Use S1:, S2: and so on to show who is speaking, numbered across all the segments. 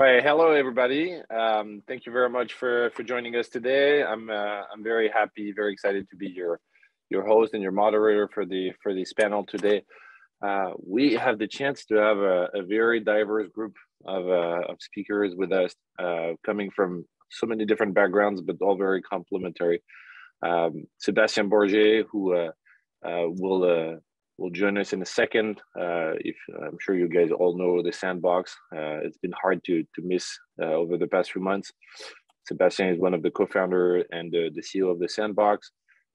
S1: All right, hello everybody. Um, thank you very much for for joining us today. I'm uh, I'm very happy, very excited to be your your host and your moderator for the for this panel today. Uh, we have the chance to have a, a very diverse group of, uh, of speakers with us, uh, coming from so many different backgrounds, but all very complementary. Um, Sebastien Borget, who uh, uh, will will join us in a second. Uh, if I'm sure you guys all know the sandbox, uh, it's been hard to to miss uh, over the past few months. Sebastien is one of the co-founder and the, the CEO of the sandbox.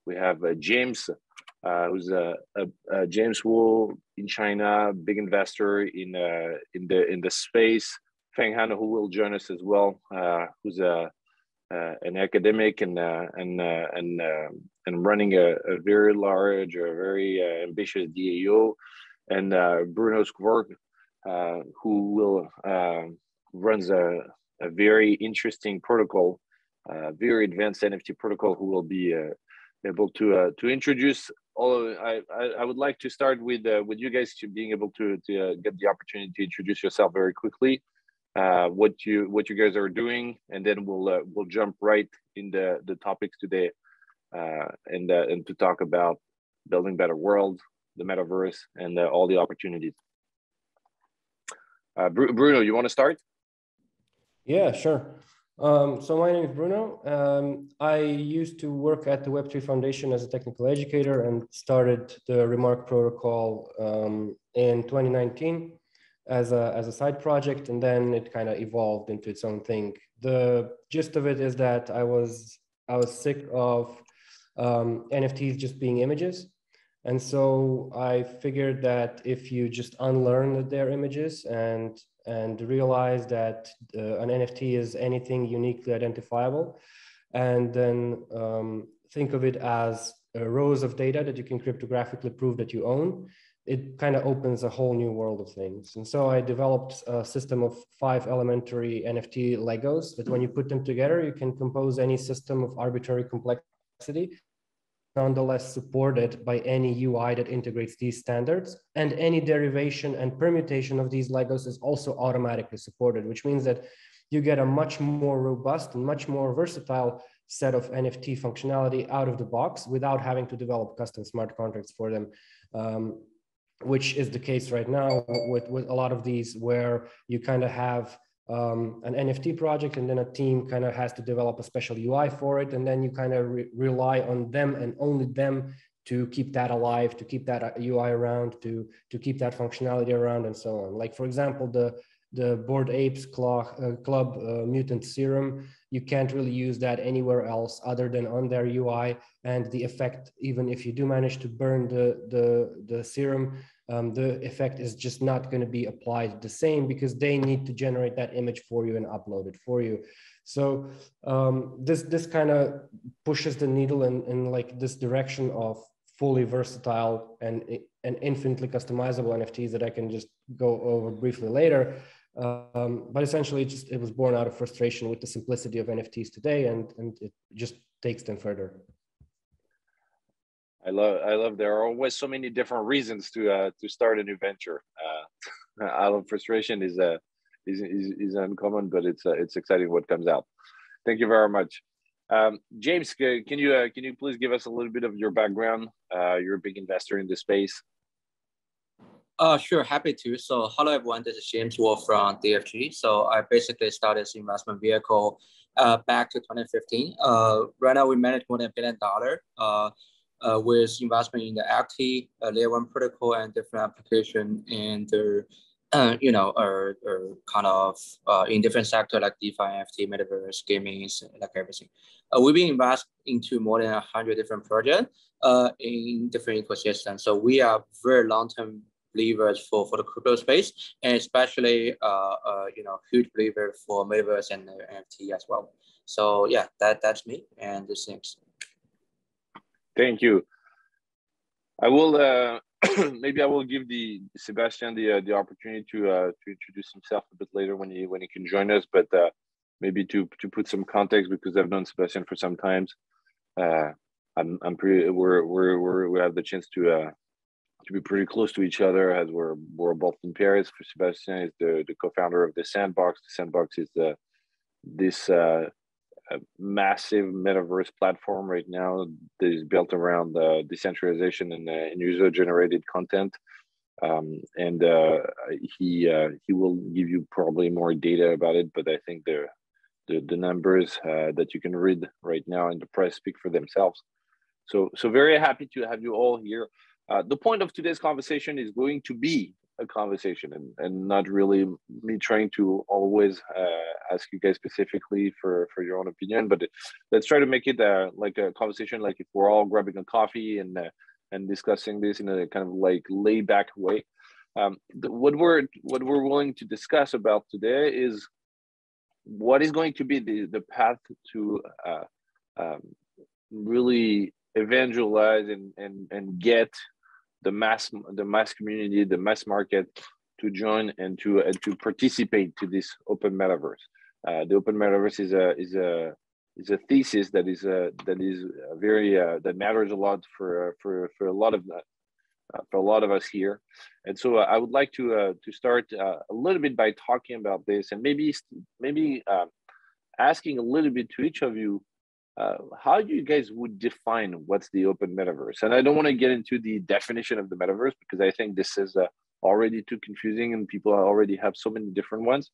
S1: We have uh, James, uh, who's a, a, James Wo in China, big investor in uh, in the in the space. Feng Han, who will join us as well, who's a uh, an academic and uh, and uh, and and running a, a, very large, a very ambitious DAO, and Bruno Skvorc, who will runs a, a very interesting protocol, very advanced NFT protocol, who will be able to uh, to introduce all I, I would like to start with uh, with you guys to being able to to uh, get the opportunity to introduce yourself very quickly uh, what you what you guys are doing, and then we'll uh, we'll jump right in the the topics today, uh, and uh, and to talk about building better world, the metaverse, and uh, all the opportunities. Uh, Bruno, you want to start?
S2: Yeah, sure. Um, so my name is Bruno. Um, I used to work at the Web3 Foundation as a technical educator and started the Remark protocol um, in 2019 as a, as a side project and then it kind of evolved into its own thing. The gist of it is that I was, I was sick of um, NFTs just being images. And so I figured that if you just unlearn their images and and realize that uh, an NFT is anything uniquely identifiable, and then um, think of it as rows of data that you can cryptographically prove that you own, it kind of opens a whole new world of things. And so I developed a system of five elementary NFT Legos that when you put them together, you can compose any system of arbitrary complexity, nonetheless supported by any UI that integrates these standards. And any derivation and permutation of these Legos is also automatically supported, which means that you get a much more robust and much more versatile set of NFT functionality out of the box without having to develop custom smart contracts for them. Um, which is the case right now with, with a lot of these where you kind of have um, an NFT project and then a team kind of has to develop a special UI for it. And then you kind of re rely on them and only them to keep that alive, to keep that UI uh, around, to, to keep that functionality around and so on. Like for example, the, the Bored Apes Club, uh, Club uh, Mutant Serum, you can't really use that anywhere else other than on their UI. And the effect, even if you do manage to burn the, the, the serum, um, the effect is just not going to be applied the same because they need to generate that image for you and upload it for you. So um, this this kind of pushes the needle in, in like this direction of fully versatile and and infinitely customizable NFTs that I can just go over briefly later. Um, but essentially, it just it was born out of frustration with the simplicity of NFTs today, and and it just takes them further.
S1: I love I love there are always so many different reasons to uh, to start a new venture. Uh, out of frustration is uh, is, is, is uncommon, but it's uh, it's exciting what comes out. Thank you very much. Um, James, can you uh, can you please give us a little bit of your background? Uh, you're a big investor in the space.
S3: Uh, sure, happy to. So, hello everyone. This is James Wo from DFG. So, I basically started this investment vehicle uh, back to 2015. Uh, right now, we manage more than a billion dollar. Uh, uh, with investment in the active uh, layer one protocol and different application and uh, you know, are, are kind of uh, in different sector like DeFi, NFT, metaverse, gaming, like everything. Uh, we've been invested into more than 100 different projects uh, in different ecosystems. So we are very long-term believers for, for the crypto space, and especially, uh, uh, you know, huge believer for metaverse and NFT as well. So yeah, that, that's me and this things.
S1: Thank you. I will uh, maybe I will give the Sebastien the uh, the opportunity to uh, to introduce himself a bit later when he when he can join us, but uh, maybe to to put some context because I've known Sebastien for some times. Uh, I'm I'm pretty we're we're, we're we have the chance to uh, to be pretty close to each other as we're we're both in Paris. Sebastien is the, the co-founder of the Sandbox. The Sandbox is the this uh, massive metaverse platform right now that is built around the decentralization and, uh, and user-generated content. Um, and uh, he uh, he will give you probably more data about it, but I think the the, the numbers uh, that you can read right now in the press speak for themselves. So so very happy to have you all here. Uh, the point of today's conversation is going to be a conversation and, and not really me trying to always uh, ask you guys specifically for, for your own opinion, but let's try to make it uh, like a conversation, like if we're all grabbing a coffee and uh, and discussing this in a kind of like laid back way. Um, the, what we're what we're willing to discuss about today is what is going to be the, the path to uh, um, really evangelize and, and, and get the mass the mass community, the mass market to join and to and to participate to this open metaverse. Uh, the open metaverse is a is a is a thesis that is a, that is a very uh, that matters a lot for for for a lot of uh, for a lot of us here. And so uh, I would like to uh, to start uh, a little bit by talking about this and maybe maybe uh, asking a little bit to each of you uh, how do you guys would define what's the open metaverse? And i don't want to get into the definition of the metaverse because i think this is uh, already too confusing and people already have so many different ones.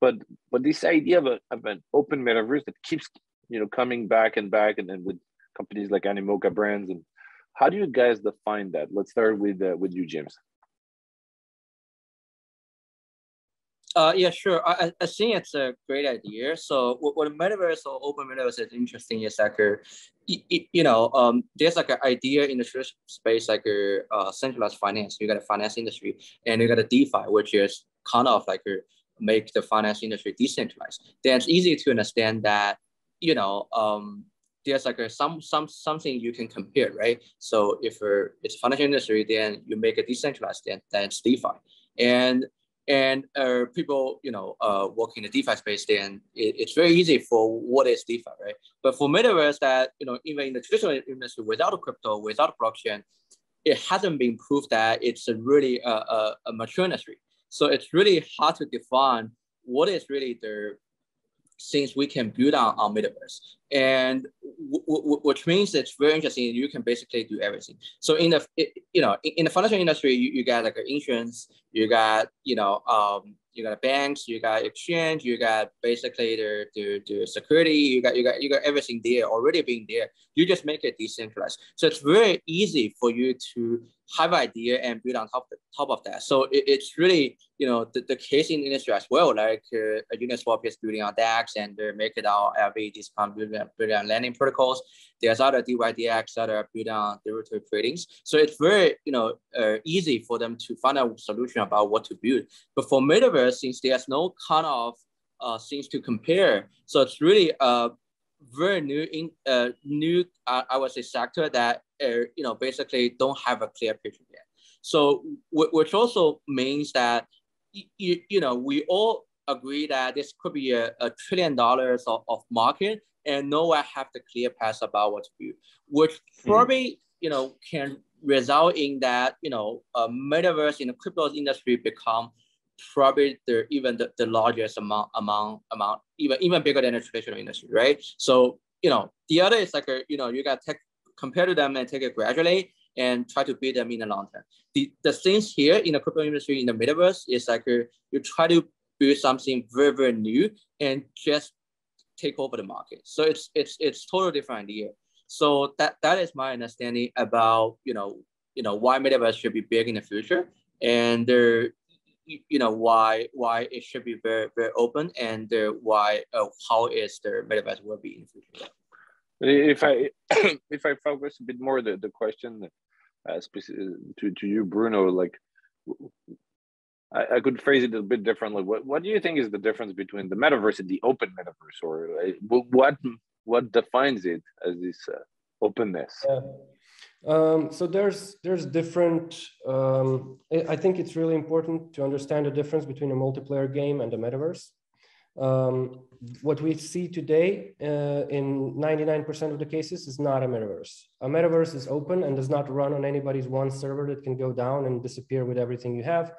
S1: But but this idea of, a, of an open metaverse that keeps you know coming back and back and then with companies like animoca brands and how do you guys define that? Let's start with uh, with you james
S3: Uh, yeah, sure. I, I think it's a great idea. So what, what metaverse or open metaverse is interesting is like, a, you, you know, um, there's like an idea in the space like a uh, centralized finance. You got a finance industry and you got a DeFi, which is kind of like a, make the finance industry decentralized. Then it's easy to understand that, you know, um, there's like a, some some something you can compare, right? So if uh, it's financial industry, then you make it decentralized, then, then it's DeFi. And and uh, people, you know, uh, work in the DeFi space, then it, it's very easy for what is DeFi, right? But for metaverse, that you know, even in the traditional industry, without crypto, without blockchain, it hasn't been proved that it's a really a, a, a mature industry. So it's really hard to define what is really the things we can build on our metaverse. And which means it's very interesting. You can basically do everything. So in the you know in the financial industry you, you got like insurance you got you know um, you got banks, you got exchange, you got basically the, the, the security, you got you got you got everything there already being there. You just make it decentralized. So it's very easy for you to have idea and build on top of, top of that. So it, it's really you know the, the case in the industry as well. Like uh, Uniswap is building on DEX and they make it out LV discount building, building on lending protocols. There's other DYDX that are built on derivative tradings. So it's very you know uh, easy for them to find a solution about what to build. But for metaverse, since there's no kind of uh, things to compare, so it's really a very new in uh, new I would say sector that uh, you know basically don't have a clear picture yet. So which also means that you, you know we all agree that this could be a, a trillion dollars of, of market and no one have the clear path about what to do, which hmm. probably mm. you know can result in that you know a metaverse in the crypto industry become probably the even the, the largest amount amount amount even even bigger than the traditional industry, right? So you know the other is like a, you know you got to compare to them and take it gradually and try to build them in the long term. The the things here in the crypto industry in the metaverse is like a, you try to build something very very new and just take over the market. So it's it's it's totally different idea. So that that is my understanding about you know you know why metaverse should be big in the future, and there you know why why it should be very very open and uh, why uh, how is the metaverse will be in the future.
S1: If I if I focus a bit more the the question uh, to to you Bruno like I, I, could phrase it a bit differently. What what do you think is the difference between the metaverse and the open metaverse, or what what defines it as this uh, openness?
S2: Yeah. Um, so there's there's different. Um, I think it's really important to understand the difference between a multiplayer game and a metaverse. Um, what we see today uh, in 99% of the cases is not a metaverse. A metaverse is open and does not run on anybody's one server that can go down and disappear with everything you have.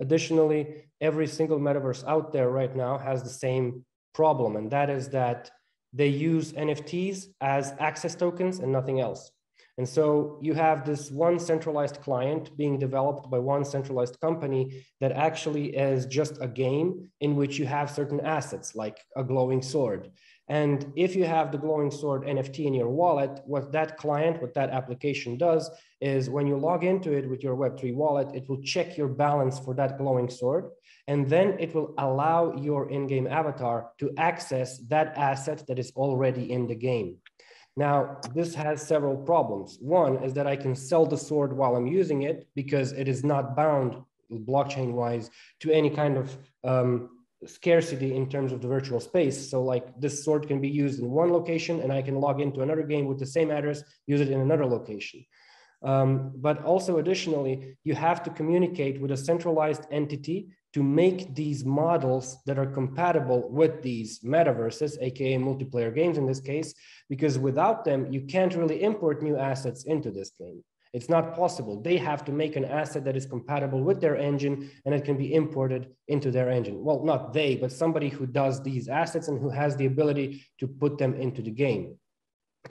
S2: Additionally, every single metaverse out there right now has the same problem, and that is that they use NFTs as access tokens and nothing else. And so you have this one centralized client being developed by one centralized company that actually is just a game in which you have certain assets like a glowing sword. And if you have the glowing sword NFT in your wallet, what that client, what that application does is when you log into it with your Web3 wallet, it will check your balance for that glowing sword. And then it will allow your in-game avatar to access that asset that is already in the game. Now, this has several problems. One is that I can sell the sword while I'm using it because it is not bound blockchain wise to any kind of um, scarcity in terms of the virtual space. So like this sword can be used in one location and I can log into another game with the same address, use it in another location. Um, but also additionally, you have to communicate with a centralized entity to make these models that are compatible with these metaverses, aka multiplayer games in this case, because without them, you can't really import new assets into this game. It's not possible. They have to make an asset that is compatible with their engine and it can be imported into their engine. Well, not they, but somebody who does these assets and who has the ability to put them into the game.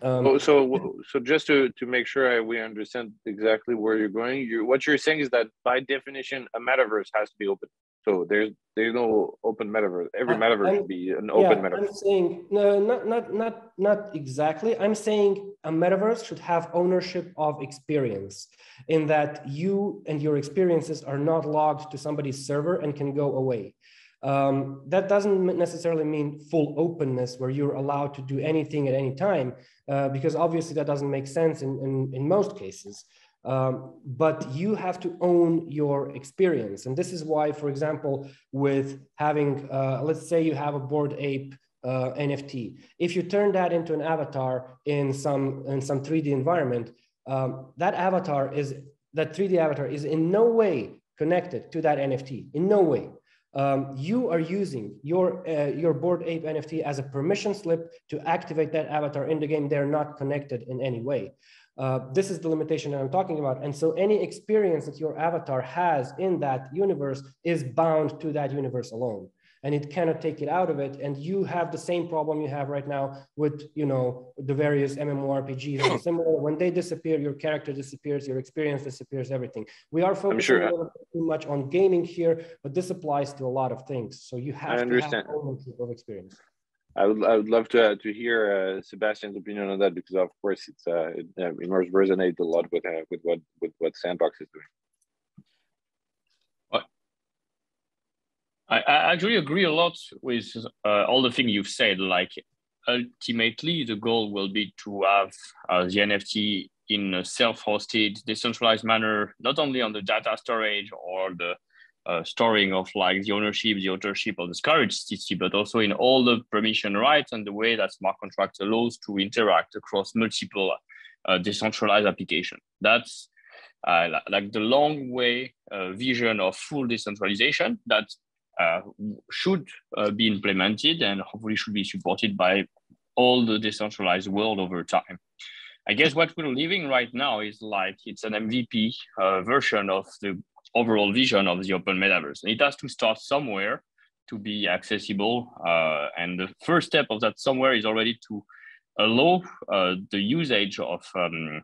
S1: Um, oh, so, so just to, to make sure I, we understand exactly where you're going, you what you're saying is that by definition, a metaverse has to be open. So there's there's no open metaverse. Every metaverse should be an open yeah, metaverse.
S2: I'm saying no, not not not not exactly. I'm saying a metaverse should have ownership of experience, in that you and your experiences are not logged to somebody's server and can go away. Um, that doesn't necessarily mean full openness where you're allowed to do anything at any time, uh, because obviously that doesn't make sense in, in, in most cases. Um, but you have to own your experience. And this is why, for example, with having, uh, let's say you have a Bored Ape uh, NFT. If you turn that into an avatar in some, in some 3D environment, um, that avatar is, that 3D avatar is in no way connected to that NFT, in no way. Um, you are using your, uh, your Bored Ape NFT as a permission slip to activate that avatar in the game. They're not connected in any way. Uh, this is the limitation that I'm talking about. And so any experience that your avatar has in that universe is bound to that universe alone. And it cannot take it out of it. And you have the same problem you have right now with, you know, the various MMORPGs. similar. When they disappear, your character disappears, your experience disappears, everything. We are focusing sure. too much on gaming here, but this applies to a lot of things. So you have I understand. to have ownership of experience.
S1: I would I would love to to hear uh, Sebastien's opinion on that because of course it's uh, it, uh, it must resonate a lot with uh, with what with what Sandbox is doing.
S4: I, I actually agree a lot with uh, all the things you've said. Like ultimately, the goal will be to have uh, the NFT in a self-hosted, decentralized manner, not only on the data storage or the uh, storing of like the ownership, the authorship of the CC, but also in all the permission rights and the way that smart contract allows to interact across multiple uh, decentralized application. That's uh, like the long way uh, vision of full decentralization that should uh, be implemented and hopefully should be supported by all the decentralized world over time. I guess what we're living right now is like it's an MVP uh, version of the overall vision of the open metaverse. And it has to start somewhere to be accessible. Uh, and the first step of that somewhere is already to allow uh, the usage of um,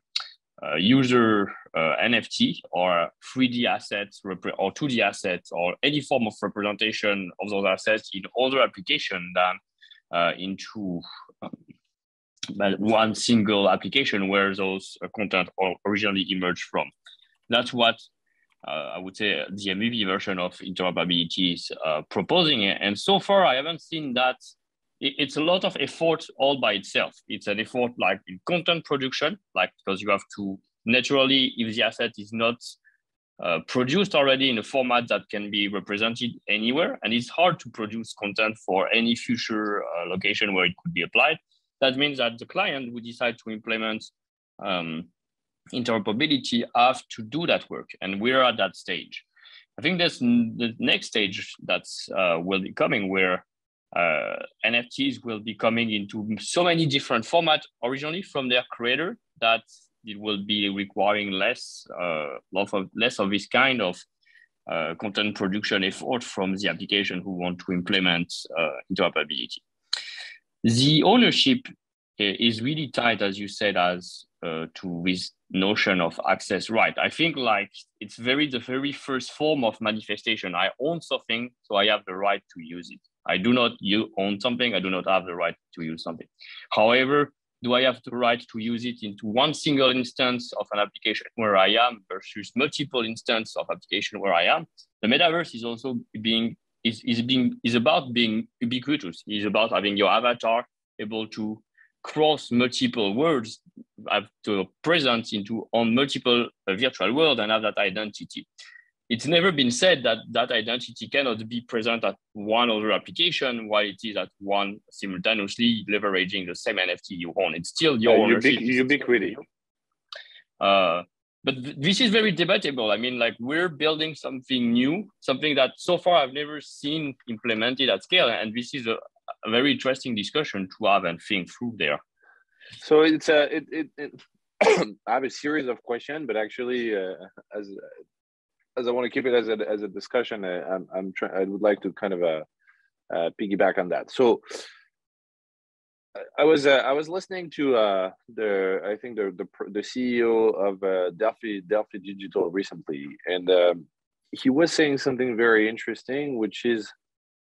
S4: uh, user uh, NFT or 3D assets or 2D assets or any form of representation of those assets in other application than uh, into um, one single application where those uh, content originally emerged from. That's what uh, I would say the MVP version of interoperability is uh, proposing. And so far, I haven't seen that. It's a lot of effort all by itself. It's an effort like in content production, like because you have to naturally, if the asset is not uh, produced already in a format that can be represented anywhere, and it's hard to produce content for any future uh, location where it could be applied. That means that the client would decide to implement um, interoperability have to do that work. And we're at that stage. I think that's the next stage that's uh, will be coming where uh, NFTs will be coming into so many different formats originally from their creator that it will be requiring less, uh, of, less of this kind of uh, content production effort from the application who want to implement uh, interoperability. The ownership uh, is really tied, as you said, as uh, to this notion of access right. I think like it's very the very first form of manifestation. I own something, so I have the right to use it. I do not you own something, I do not have the right to use something. However, do I have the right to use it into one single instance of an application where I am versus multiple instances of application where I am? The metaverse is also being is, is being is about being ubiquitous. Is about having your avatar able to cross multiple worlds, have to present into on multiple uh, virtual world and have that identity it's never been said that that identity cannot be present at one other application while it is at one simultaneously leveraging the same NFT you own. It's still your
S1: yeah, ownership. ubiquity.
S4: Uh, but th this is very debatable. I mean, like we're building something new, something that so far I've never seen implemented at scale, and this is a, a very interesting discussion to have and think through there.
S1: So it's a it, it, it I have a series of questions, but actually, uh, as as I want to keep it as a as a discussion, I, I'm I'm trying. I would like to kind of uh, uh, piggyback on that. So I was uh, I was listening to uh, the I think the the, the CEO of uh, Delphi Delphi Digital recently, and um, he was saying something very interesting, which is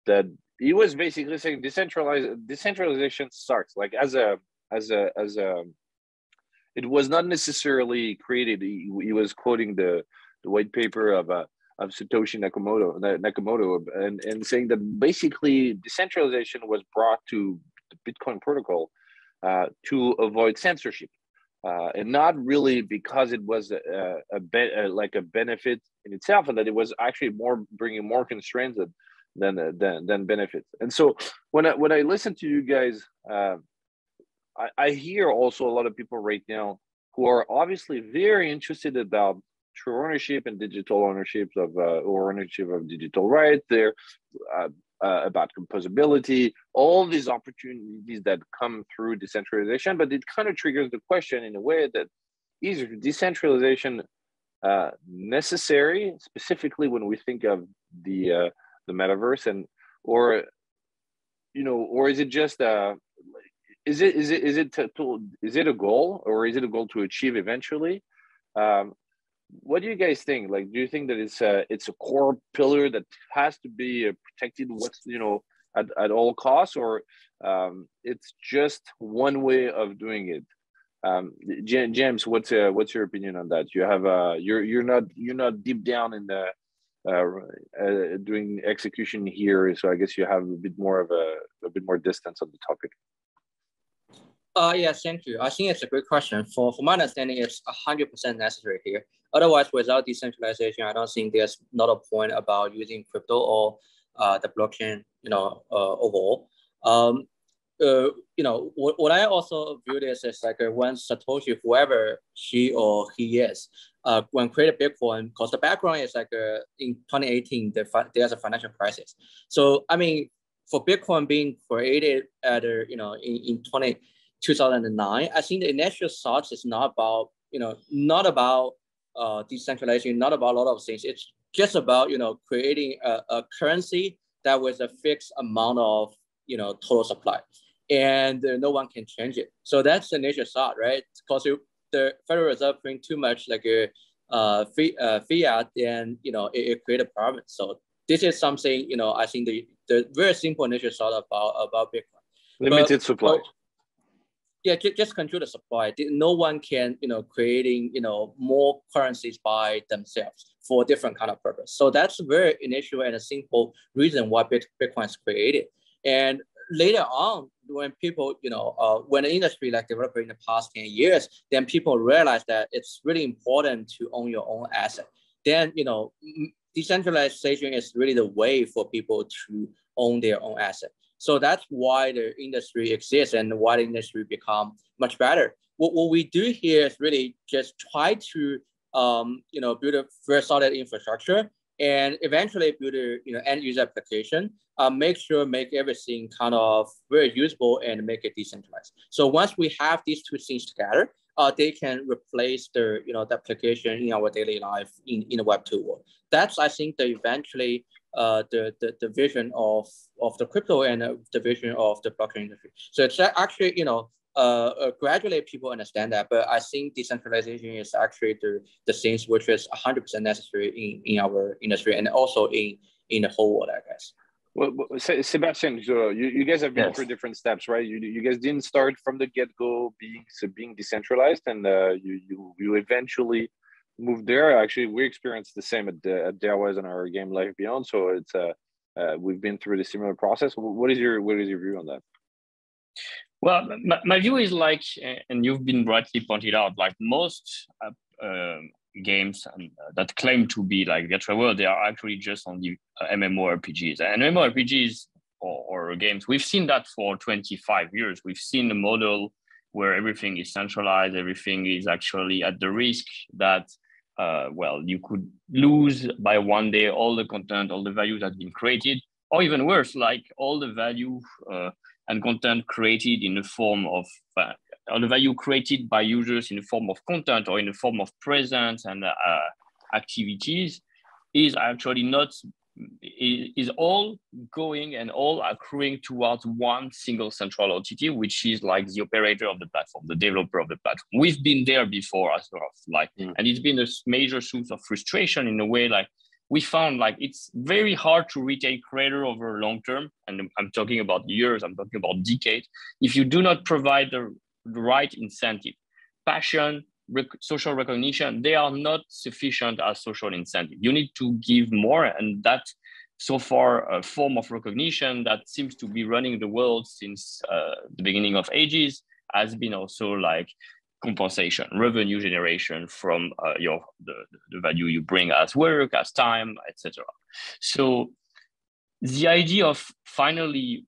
S1: that he was basically saying decentralized decentralization starts like as a as a as a it was not necessarily created. He, he was quoting the the white paper of uh, of Satoshi Nakamoto, Nakamoto, and, and saying that basically decentralization was brought to the Bitcoin protocol uh, to avoid censorship, uh, and not really because it was a, a, be, like a benefit in itself, and that it was actually more bringing more constraints than than than benefits. And so when I when I listen to you guys, uh, I, I hear also a lot of people right now who are obviously very interested about true ownership and digital ownership of uh, or ownership of digital rights. There uh, uh, about composability, all these opportunities that come through decentralization. But it kind of triggers the question in a way that is decentralization uh, necessary, specifically when we think of the uh, the metaverse, and or you know, or is it just a uh, is it is it is it to, to, is it a goal or is it a goal to achieve eventually um, what do you guys think? Like, do you think that it's a it's a core pillar that has to be uh, protected? What's you know at, at all costs, or um, it's just one way of doing it? Um, James, what's uh, what's your opinion on that? You have uh, you're you're not you're not deep down in the uh, uh, doing execution here, so I guess you have a bit more of a a bit more distance on the topic.
S3: Uh, yeah, thank you. I think it's a great question. For, for my understanding, it's 100% necessary here. Otherwise, without decentralization, I don't think there's not a point about using crypto or uh, the blockchain, you know, uh, overall. Um, uh, you know, what, what I also view this as like uh, when Satoshi, whoever he or he is, uh, when created Bitcoin, because the background is like uh, in 2018, the there's a financial crisis. So, I mean, for Bitcoin being created at, a, you know, in, in 20, 2009, I think the initial thought is not about, you know, not about uh, decentralization, not about a lot of things. It's just about, you know, creating a, a currency that was a fixed amount of, you know, total supply and uh, no one can change it. So that's the initial thought, right? Because the Federal Reserve bring too much like a uh, uh, fiat, and you know it, it create a problem. So this is something you know I think the the very simple initial thought about about Bitcoin.
S1: Limited but, supply
S3: yeah, just control the supply. No one can, you know, creating, you know, more currencies by themselves for different kind of purpose. So that's very initial and a simple reason why Bitcoin is created. And later on, when people, you know, uh, when the industry like developed in the past 10 years, then people realize that it's really important to own your own asset. Then, you know, decentralization is really the way for people to own their own asset. So that's why the industry exists and why the industry become much better. What, what we do here is really just try to um, you know build a very solid infrastructure and eventually build a you know end user application. Uh, make sure make everything kind of very usable and make it decentralized. So once we have these two things together, uh, they can replace the you know the application in our daily life in, in the Web two world. That's I think the eventually uh, the, the the vision of of the crypto and uh, the vision of the blockchain industry. So it's actually you know uh, uh, gradually people understand that, but I think decentralization is actually the the things which is 100% necessary in, in our industry and also in in the whole world, I guess.
S1: Well, Sebastien, so you, you guys have been yes. through different steps, right? You, you guys didn't start from the get go being being decentralized, and uh, you you you eventually moved there. Actually, we experienced the same at at Darewise and our game Life Beyond. So it's uh, uh, we've been through the similar process. What is your what is your view on that?
S4: Well, my, my view is like, and you've been rightly pointed out, like most uh, uh, games uh, that claim to be like virtual world, they are actually just on the uh, MMORPGs. And MMORPGs or, or games, we've seen that for 25 years. We've seen the model where everything is centralized, everything is actually at the risk that uh, well, you could lose by one day all the content, all the value that has been created, or even worse, like all the value uh, and content created in the form of uh, or the value created by users in the form of content or in the form of presence and uh, activities is actually not is all going and all accruing towards one single central OTT, which is like the operator of the platform, the developer of the platform. We've been there before as well, like, mm. and it's been a major source of frustration in a way, like we found like it's very hard to retain creator over long term and i'm talking about years i'm talking about decades if you do not provide the, right incentive passion rec- social recognition they are not sufficient as social incentive you need to give more and that so far a form of recognition that seems to be running the world since uh, the beginning of ages has been also like compensation, revenue generation from uh, your the, the value you bring as work, as time, etc. So the idea of finally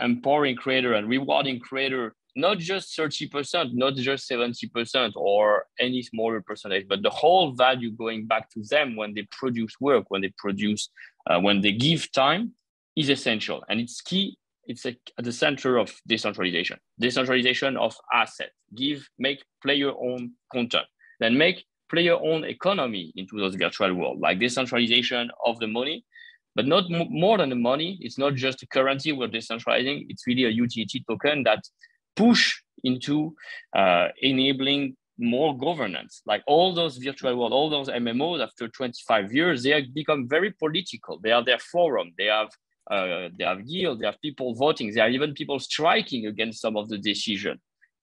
S4: empowering creator and rewarding creator not just 30%, not just 70% or any smaller percentage, but the whole value going back to them when they produce work, when they produce, uh, when they give time is essential. And it's key it's a, at the center of decentralization. Decentralization of assets. Give, make player own content. Then make player own economy into those virtual world, like decentralization of the money, but not more than the money. It's not just a currency we're decentralizing. It's really a utility token that push into uh, enabling more governance. Like all those virtual world, all those MMOs after 25 years, they have become very political. They are their forum. They have uh, they have guild, they have people voting, there are even people striking against some of the decision.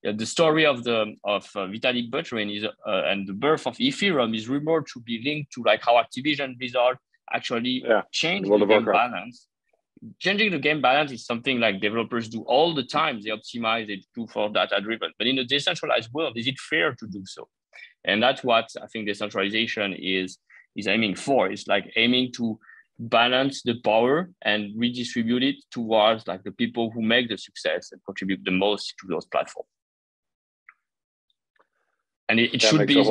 S4: Uh, the story of the of uh, Vitalik Buterin is uh, and the birth of Ethereum is rumored to be linked to like how Activision Blizzard actually yeah. changed the balance. Changing the game balance is something like developers do all the time. They optimize, they do for data driven. But in a decentralized world, is it fair to do so? And that's what I think decentralization is is aiming for. It's like aiming to balance the power and redistribute it towards like the people who make the success and contribute the most to those platforms and it, it should be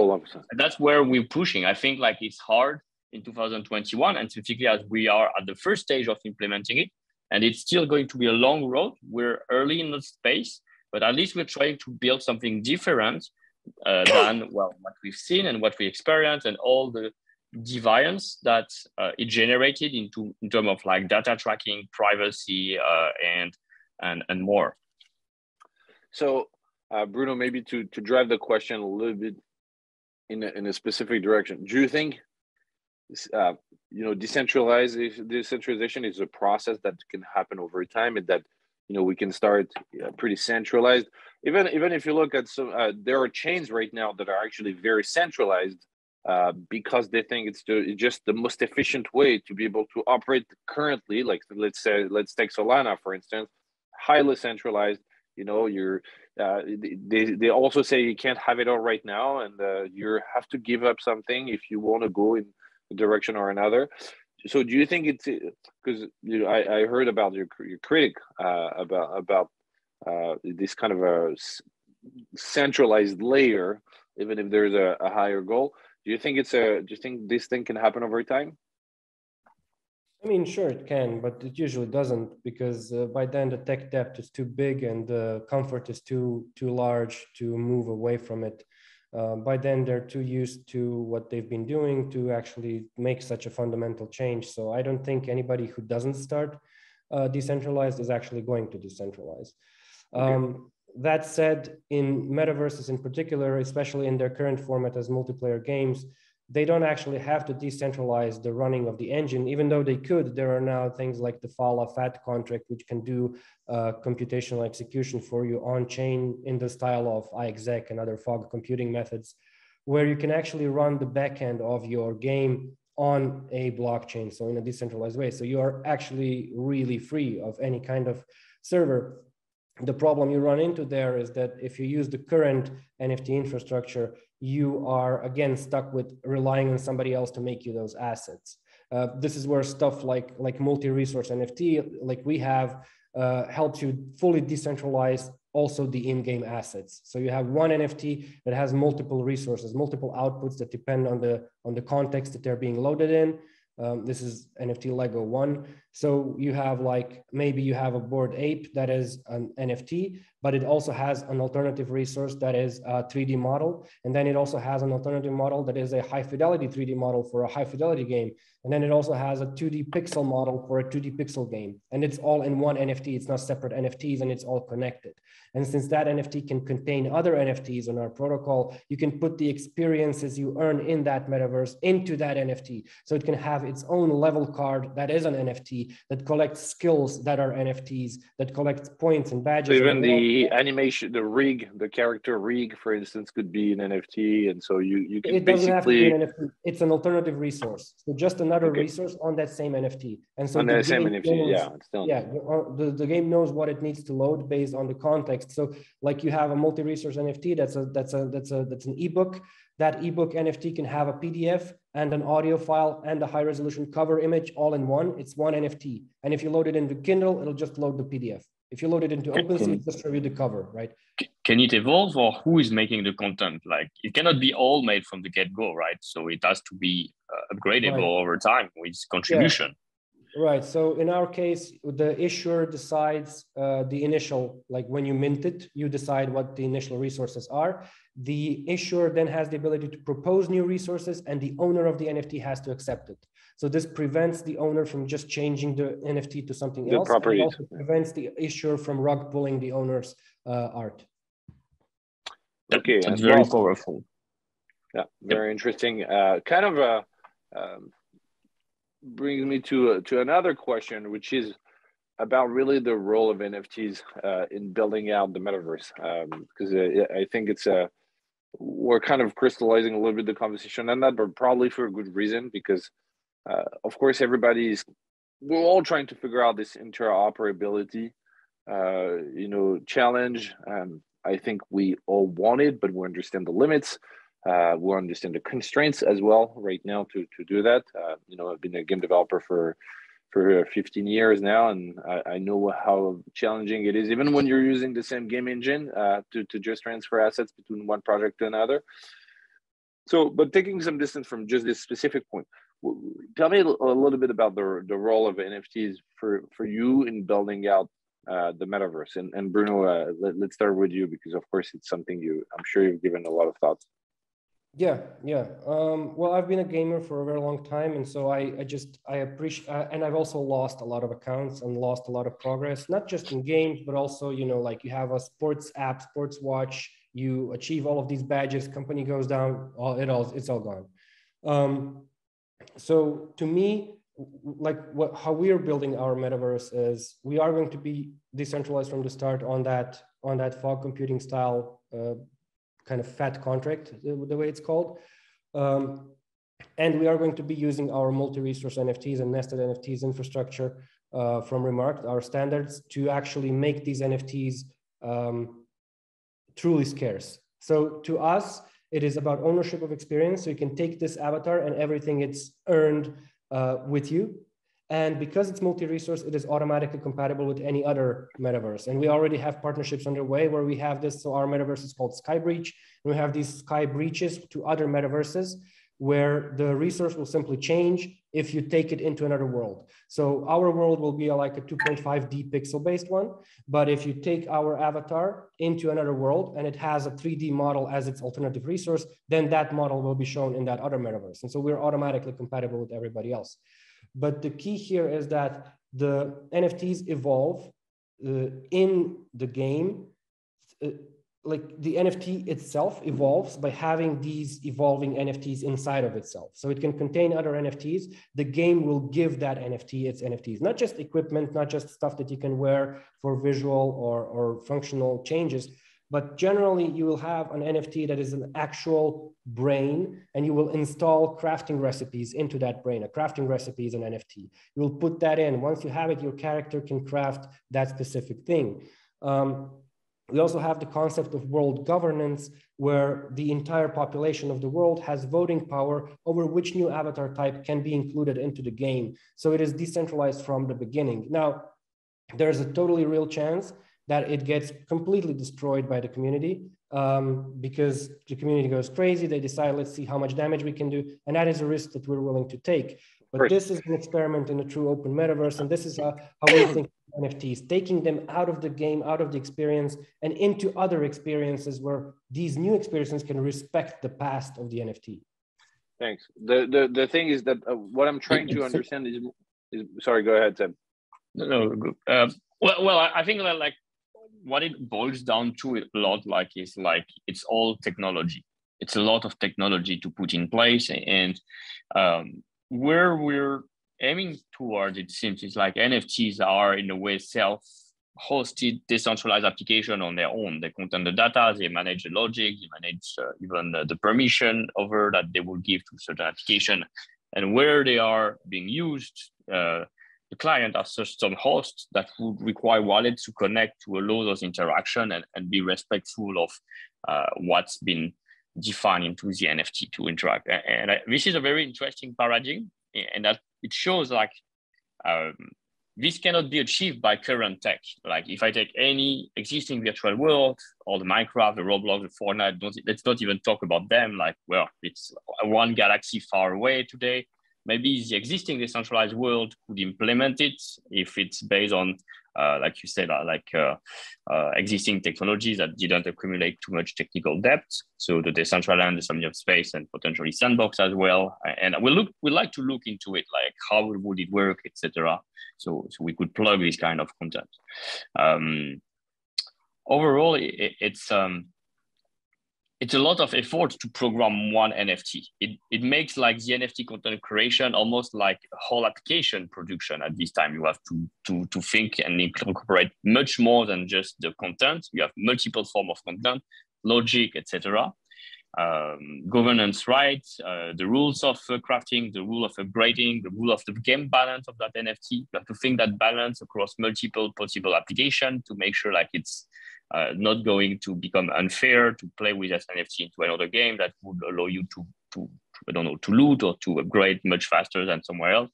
S4: that's where we're pushing i think like it's hard in 2021 and specifically as we are at the first stage of implementing it and it's still going to be a long road we're early in the space but at least we're trying to build something different uh, than well what we've seen and what we experienced and all the deviance that uh, it generated into in terms of like data tracking, privacy, uh, and and and more.
S1: So, uh, Bruno, maybe to to drive the question a little bit in a, in a specific direction, do you think? Uh, you know, decentralization, decentralization is a process that can happen over time, and that you know we can start uh, pretty centralized. Even even if you look at some, uh, there are chains right now that are actually very centralized, uh, because they think it's the, just the most efficient way to be able to operate currently. Like let's say, let's take Solana for instance, highly centralized. You know, you're uh, they they also say you can't have it all right now, and uh, you have to give up something if you want to go in direction or another. So, do you think it's because you know, I, I heard about your your critic uh, about about uh, this kind of a centralized layer, even if there's a, a higher goal do you think it's a? Do you think this thing can happen over time?
S2: I mean, sure, it can, but it usually doesn't because uh, by then the tech debt is too big and the comfort is too too large to move away from it. Uh, by then they're too used to what they've been doing to actually make such a fundamental change. So I don't think anybody who doesn't start uh, decentralized is actually going to decentralize. Um, that said, in metaverses in particular, especially in their current format as multiplayer games, they don't actually have to decentralize the running of the engine, even though they could. There are now things like the Phala FAT contract, which can do uh, computational execution for you on chain in the style of iExec and other fog computing methods, where you can actually run the backend of your game on a blockchain, so in a decentralized way. So you are actually really free of any kind of server. The problem you run into there is that if you use the current NFT infrastructure, you are again stuck with relying on somebody else to make you those assets. Uh, this is where stuff like like multi-resource NFT, like we have, uh, helps you fully decentralize also the in-game assets. So you have one NFT that has multiple resources, multiple outputs that depend on the on the context that they're being loaded in. Um, this is NFT Lego one. So you have like, maybe you have a Bored Ape that is an NFT, but it also has an alternative resource that is a 3D model. And then it also has an alternative model that is a high fidelity 3D model for a high fidelity game. And then it also has a 2D pixel model for a 2D pixel game. And it's all in one NFT. It's not separate NFTs and it's all connected. And since that NFT can contain other NFTs on our protocol, you can put the experiences you earn in that metaverse into that NFT. So it can have its own level card that is an NFT that collects skills that are NFTs, that collects points and badges.
S1: So even the animation, the rig, the character rig, for instance, could be an NFT. And so you, you can
S2: it doesn't have to be an NFT. It's an alternative resource. So just another okay. resource on that same NFT. And so
S1: on the same NFT, knows, yeah.
S2: Still... Yeah, uh, the, the game knows what it needs to load based on the context. So like you have a multi-resource NFT, that's a that's a that's a that's an ebook. That ebook NFT can have a PDF and an audio file and a high resolution cover image all in one. It's one NFT. And if you load it into Kindle, it'll just load the PDF. If you load it into OpenSea, it just review the cover, right?
S4: Can it evolve or who is making the content? Like it cannot be all made from the get-go, right? So it has to be uh, upgradable right. over time with contribution. Yeah.
S2: Right. So in our case, the issuer decides uh, the initial, like when you mint it, you decide what the initial resources are. The issuer then has the ability to propose new resources and the owner of the NFT has to accept it. So this prevents the owner from just changing the NFT to something the else. Properties. And also prevents the issuer from rug pulling the owner's uh, art.
S1: Okay.
S4: That's very well. powerful.
S1: Yeah, very interesting. Uh, kind of a, um, brings me to to another question, which is about really the role of NFTs uh, in building out the metaverse. Because um, I think it's a we're kind of crystallizing a little bit the conversation on that, but probably for a good reason. Because uh, of course, everybody's we're all trying to figure out this interoperability, uh, you know, challenge. Um, I think we all want it, but we understand the limits. Uh, we understand the constraints as well right now to, to do that. Uh, you know, I've been a game developer for for 15 years now, and I, I, know how challenging it is, even when you're using the same game engine uh, to, to just transfer assets between one project to another. So, but taking some distance from just this specific point, tell me a little bit about the, the role of NFTs for, for you in building out uh, the metaverse. And, and Bruno, uh, let, us start with you because, of course, it's something you, I'm sure you've given a lot of thoughts.
S2: Yeah, yeah. Um, well, I've been a gamer for a very long time, and so I, I just I appreciate, uh, and I've also lost a lot of accounts and lost a lot of progress, not just in games, but also you know like you have a sports app, sports watch, you achieve all of these badges, company goes down, all it all it's all gone. Um, so to me, like what how we are building our metaverse is we are going to be decentralized from the start on that on that fog computing style uh, kind of fat contract, the, way it's called. Um, and we are going to be using our multi-resource NFTs and nested NFTs infrastructure uh, from Remark, our standards, to actually make these NFTs um, truly scarce. So to us, it is about ownership of experience. So you can take this avatar and everything it's earned uh, with you. And because it's multi-resource, it is automatically compatible with any other metaverse. And we already have partnerships underway where we have this. So our metaverse is called Skybreach. And we have these sky breaches to other metaverses where the resource will simply change if you take it into another world. So our world will be like a 2.5D pixel based one. But if you take our avatar into another world and it has a 3D model as its alternative resource, then that model will be shown in that other metaverse. And so we're automatically compatible with everybody else. But the key here is that the NFTs evolve uh, in the game uh, like the NFT itself evolves by having these evolving NFTs inside of itself. So it can contain other NFTs. The game will give that NFT its NFTs, not just equipment, not just stuff that you can wear for visual or, or functional changes, but generally you will have an NFT that is an actual brain and you will install crafting recipes into that brain. A crafting recipe is an NFT. You will put that in. Once you have it, your character can craft that specific thing. Um, we also have the concept of world governance, where the entire population of the world has voting power over which new avatar type can be included into the game. So it is decentralized from the beginning. Now, there's a totally real chance that it gets completely destroyed by the community um, because the community goes crazy. They decide, let's see how much damage we can do. And that is a risk that we're willing to take. But this is an experiment in a true open metaverse. And this is how, how we think NFTs, taking them out of the game, out of the experience, and into other experiences where these new experiences can respect the past of the NFT.
S1: Thanks. The the, the thing is that uh, what I'm trying to understand is, is sorry. Go ahead, Tim.
S4: No, no. Uh, well, well, I think that like what it boils down to a lot like is like it's all technology. It's a lot of technology to put in place, and um, where we're aiming towards, it seems, is like NFTs are in a way self hosted decentralized application on their own. They contain the data, they manage the logic, they manage uh, even uh, the permission over that they will give to certain application. And where they are being used, uh, the client has some host that would require wallets to connect to allow those interaction and, and be respectful of uh, what's been defined into the NFT to interact. And, and this is a very interesting paradigm, and that it shows like um, this cannot be achieved by current tech. Like if I take any existing virtual world or the Minecraft, the Roblox, the Fortnite, let's not even talk about them. Like, well, it's one galaxy far away today. Maybe the existing decentralized world could implement it if it's based on uh, like you said, uh, like uh, uh, existing technologies that didn't accumulate too much technical debt. So the Decentraland, the of Space, and potentially Sandbox as well. And we look, we like to look into it, like how would it work, etc. So, so we could plug this kind of content. Um, overall, it, it's um, it's a lot of effort to program one NFT. It, it makes like the NFT content creation almost like a whole application production at this time. You have to, to, to think and incorporate much more than just the content. You have multiple form of content, logic, etc. Um, governance rights, uh, the rules of uh, crafting, the rule of upgrading, the rule of the game balance of that NFT. You have to think that balance across multiple possible application to make sure like it's uh, not going to become unfair to play with as NFT into another game that would allow you to, to, I don't know, to loot or to upgrade much faster than somewhere else.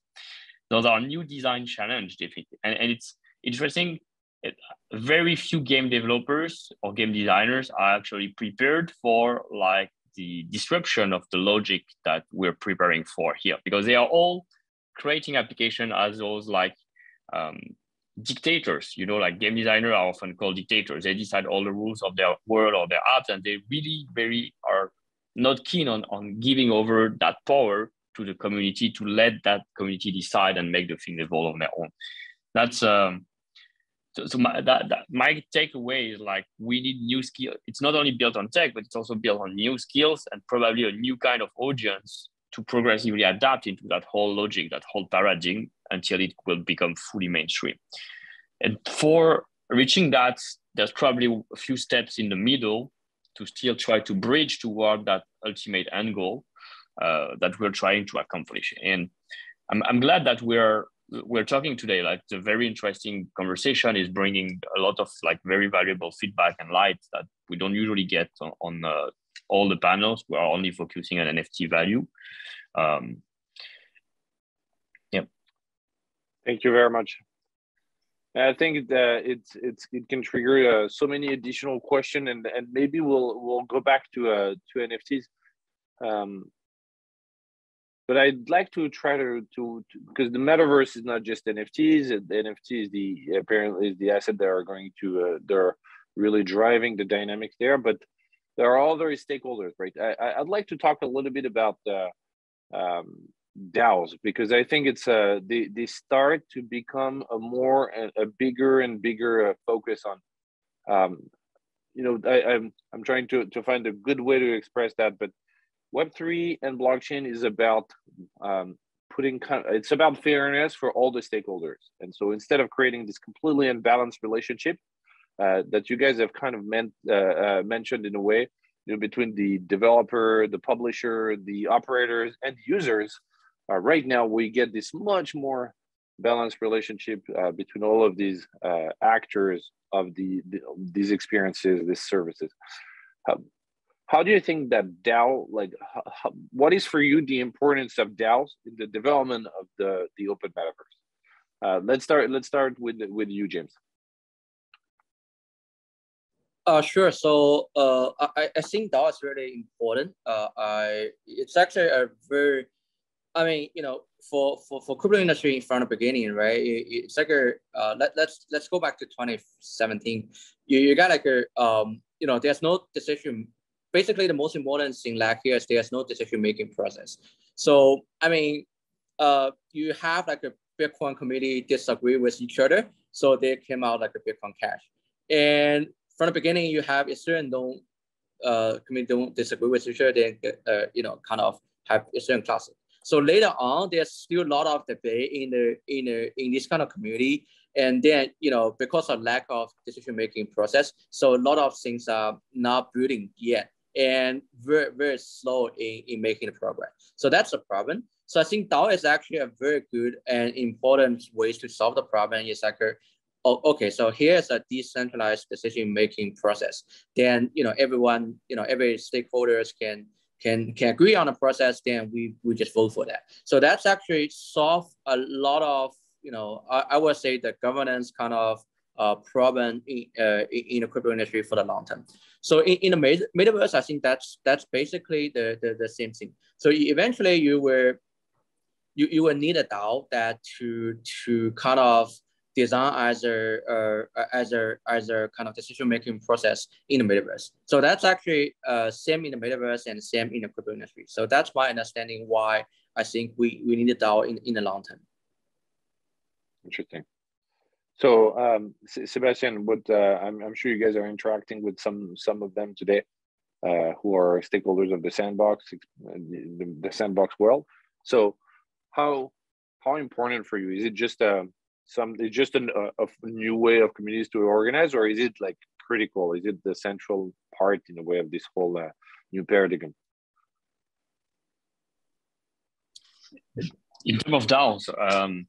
S4: Those are new design challenge, definitely. And, and it's interesting, it, very few game developers or game designers are actually prepared for like the disruption of the logic that we're preparing for here because they are all creating application as those like um, dictators. You know like game designers are often called dictators. They decide all the rules of their world or their apps and they really very are not keen on on giving over that power to the community to let that community decide and make the thing evolve on their own. That's um so, so my, that, that my takeaway is like we need new skills. it's not only built on tech but it's also built on new skills and probably a new kind of audience to progressively adapt into that whole logic that whole paradigm until it will become fully mainstream. And for reaching that, there's probably a few steps in the middle to still try to bridge toward that ultimate end goal uh, that we're trying to accomplish. And I'm, I'm glad that we're we're talking today. Like the very interesting conversation is bringing a lot of like very valuable feedback and light that we don't usually get on, on uh, all the panels. We are only focusing on NFT value. Um,
S1: Thank you very much. I think that it's it's it can trigger uh, so many additional question and and maybe we'll we'll go back to uh to NFTs. Um, but I'd like to try to to because the metaverse is not just NFTs. The NFT is the apparently is the asset that are going to uh, they're really driving the dynamics there. But there are other stakeholders, right? I, I'd like to talk a little bit about the um, DAOs because I think it's uh, they they start to become a more a, a bigger and bigger uh, focus on. Um, you know, I, I'm I'm trying to to find a good way to express that, but Web three and blockchain is about um, putting it's about fairness for all the stakeholders, and so instead of creating this completely unbalanced relationship uh, that you guys have kind of meant uh, uh, mentioned in a way, you know, between the developer, the publisher, the operators, and users uh, right now, we get this much more balanced relationship uh, between all of these uh, actors of the, the, these experiences, these services. How, how do you think that DAO, like, how, what is for you the importance of DAOs in the development of the the open metaverse? Uh, let's start. Let's start with with you, James.
S3: Uh, sure. So uh, I, I think DAO is really important. Uh, I it's actually a very I mean, you know, for for for crypto industry from the beginning, right? It, it's like a uh, let let's let's go back to 2017. You you got like a um you know there's no decision. Basically, the most important thing like here is there's no decision making process. So I mean, uh, you have like a Bitcoin committee disagree with each other, so they came out like a Bitcoin Cash. And from the beginning, you have Ethereum don't uh committee don't disagree with each other, then uh, you know kind of have Ethereum Classic. So later on, there's still a lot of debate in the in the in this kind of community. And then, you know, because of lack of decision making process, so a lot of things are not building yet and very, very slow in, in making the progress. So that's a problem. So I think DAO is actually a very good and important ways to solve the problem. It's like a, oh, okay, so here's a decentralized decision making process. Then, you know, everyone, you know, every stakeholders can can can agree on a process, then we we just vote for that. So that's actually solve a lot of you know I, I would say the governance kind of uh, problem in uh, in the crypto industry for the long term. So in, in the metaverse, I think that's that's basically the, the the same thing. So eventually you will you, you will need a DAO that to to kind of design as a uh, as a as a kind of decision making process in the metaverse. So that's actually uh, same in the metaverse and same in the crypto industry. So that's my understanding why I think we we need a DAO in in the long term.
S1: Interesting. So um, Sebastien, what uh, I'm I'm sure you guys are interacting with some some of them today, uh, who are stakeholders of the sandbox, the, the sandbox world. So how how important for you is it just a um, some it's just an, a, a new way of communities to organize or is it like critical is it the central part in a way of this whole uh, new paradigm
S4: in terms of DAOs, um,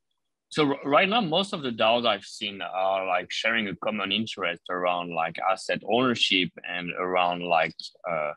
S4: so right now most of the DAOs I've seen are like sharing a common interest around like asset ownership and around like uh,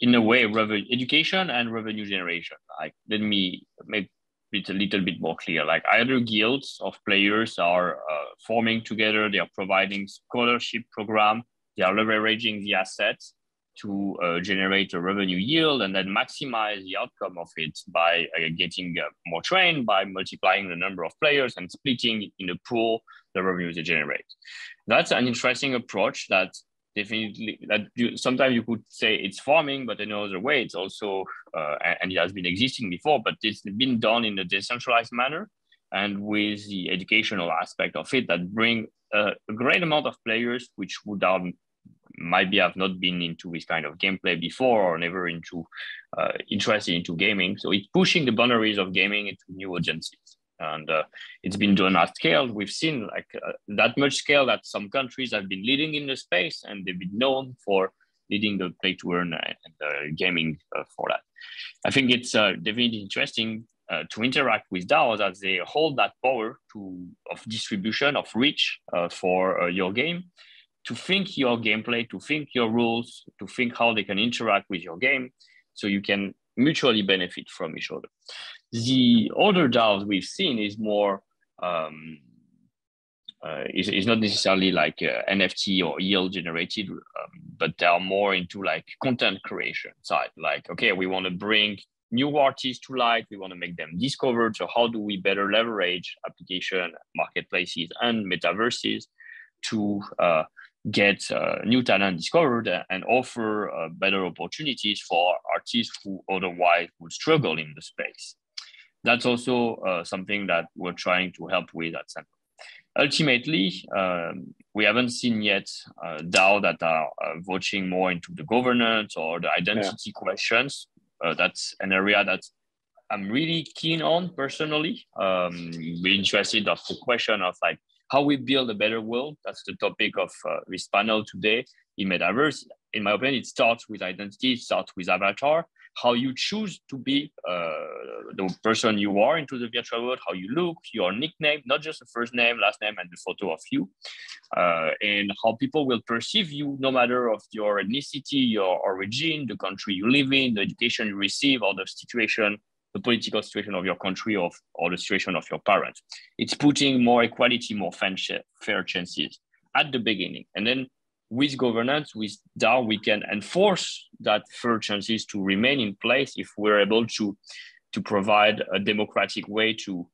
S4: in a way revenue education and revenue generation. Like let me make it's a little bit more clear. Like either guilds of players are uh, forming together, they are providing scholarship program, they are leveraging the assets to uh, generate a revenue yield and then maximize the outcome of it by uh, getting uh, more trained, by multiplying the number of players and splitting in a pool the revenues they generate. That's an interesting approach that definitely that you, sometimes you could say it's farming, but in another way, it's also uh, and it has been existing before, but it's been done in a decentralized manner and with the educational aspect of it that bring a, a great amount of players which would have maybe have not been into this kind of gameplay before or never into uh, interested into gaming. So it's pushing the boundaries of gaming into new audiences and uh, it's been done at scale. We've seen like uh, that much scale that some countries have been leading in the space, and they've been known for leading the play to earn and uh, gaming uh, for that. I think it's uh, definitely interesting uh, to interact with DAOs as they hold that power to of distribution of reach for your game, to think your gameplay, to think your rules, to think how they can interact with your game, so you can mutually benefit from each other. The other DAOs we've seen is more um, uh, is, is not necessarily like uh, NFT or yield generated, um, but they are more into like content creation side. Like, okay, we want to bring new artists to light. We want to make them discovered. So how do we better leverage application marketplaces and metaverses to uh, get uh, new talent discovered and offer uh, better opportunities for artists who otherwise would struggle in the space. That's also uh, something that we're trying to help with at Central. Ultimately, um, we haven't seen yet uh, DAO that are uh, voting more into the governance or the identity yeah. questions. Uh, that's an area that I'm really keen on personally. Um, be interested of the question of like how we build a better world. That's the topic of uh, this panel today in metaverse. In my opinion, it starts with identity, it starts with avatar, how you choose to be uh, the person you are into the virtual world, how you look, your nickname, not just the first name, last name, and the photo of you, uh, and how people will perceive you no matter of your ethnicity, your origin, the country you live in, the education you receive, or the situation the political situation of your country or, or the situation of your parents. It's putting more equality, more fair chances at the beginning. And then with governance, with DAO, we can enforce that fair chances to remain in place if we're able to, to provide a democratic way to,